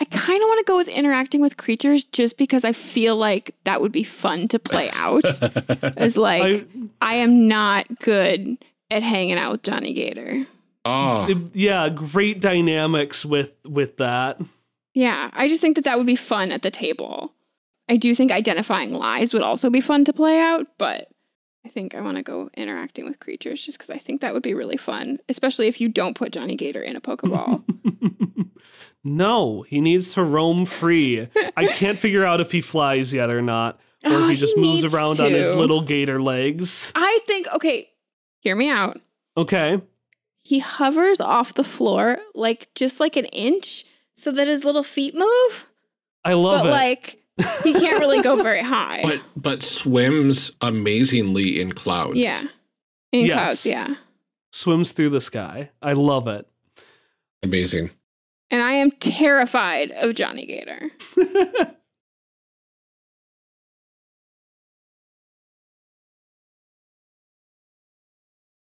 I kind of want to go with interacting with creatures just because I feel like that would be fun to play out. As like, I, I am not good at hanging out with Johnny Gator. Oh, yeah, great dynamics with with that. Yeah, I just think that that would be fun at the table. I do think identifying lies would also be fun to play out, but I think I want to go interacting with creatures just because I think that would be really fun, especially if you don't put Johnny Gator in a Pokeball. no, he needs to roam free. I can't figure out if he flies yet or not, or oh, if he ah, just he moves around to. on his little gator legs. I think, okay, hear me out. Okay. He hovers off the floor like just like an inch so that his little feet move. I love but, it. Like he can't really go very high. But but swims amazingly in clouds. Yeah. In yes. clouds, yeah. Swims through the sky. I love it. Amazing. And I am terrified of Johnny Gator.